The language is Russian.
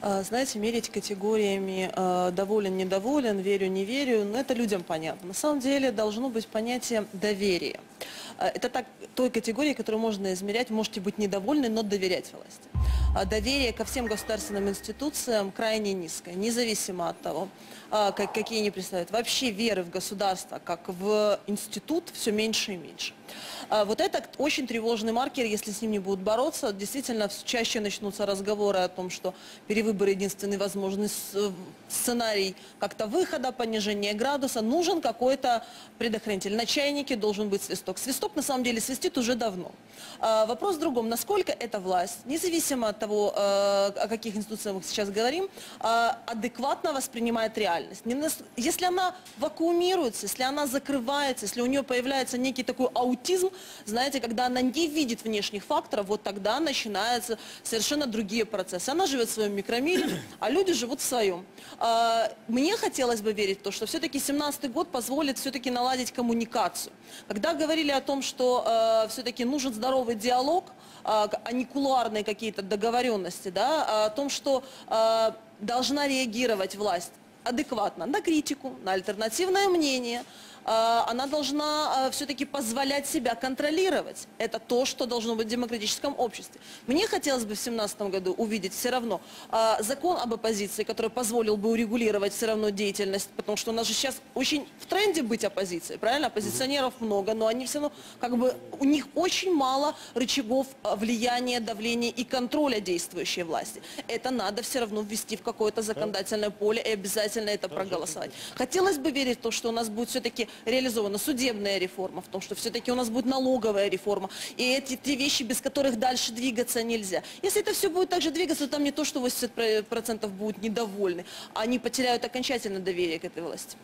А, Знаете, мерить категориями э, доволен, недоволен, верю, не верю, ну, это людям понятно. На самом деле должно быть понятие доверия. Э, Это так, той категории, которую можно измерять, можете быть недовольны, но доверять власти. А Доверие ко всем государственным институциям крайне низкое, независимо от того, а, как- какие они представляют. Вообще веры в государство, как в институт, все меньше и меньше. А Вот это очень тревожный маркер, если с ним не будут бороться. Действительно, чаще начнутся разговоры о том, что перевыборы единственный возможный э, сценарий как-то выхода, понижения градуса. Нужен какой-то предохранитель. На чайнике должен быть свисток. Свисток на самом деле свистит уже давно. А, Вопрос в другом. Насколько эта власть, независимо от того, э, о каких институциях мы сейчас говорим, а, адекватно воспринимает реальность. Если она вакуумируется, если она закрывается, если у нее появляется некий такой аутизм, знаете, когда она не видит внешних факторов, вот тогда начинаются совершенно другие процессы. Она живет в своем микромире, а люди живут в своем. А, Мне хотелось бы верить в то, что все-таки 17 год позволит все-таки наладить коммуникацию. Когда говорили о том, что все-таки нужен здоровый диалог, а, а не кулуарные какие-то договоренности, да, а о том, что а, должна реагировать власть адекватно на критику, на альтернативное мнение. А, Она должна все-таки позволять себя контролировать. Это то, что должно быть в демократическом обществе. Мне хотелось бы в 2017 году увидеть все равно а, закон об оппозиции, который позволил бы урегулировать все равно деятельность, потому что у нас же сейчас очень в тренде быть оппозицией, правильно? Оппозиционеров много, но они все равно, как бы, у них очень мало рычагов а, влияния, давления и контроля действующей власти. Это надо все равно ввести в какое-то законодательное поле и обязательно это проголосовать. Хотелось бы верить в то, что у нас будет все-таки реализована судебная реформа, в том, что все-таки у нас будет налоговая реформа. И эти три вещи, без которых дальше двигаться нельзя. Если это все будет так же двигаться, то там не то, что 80% будут недовольны, а они потеряют окончательно доверие к этой власти.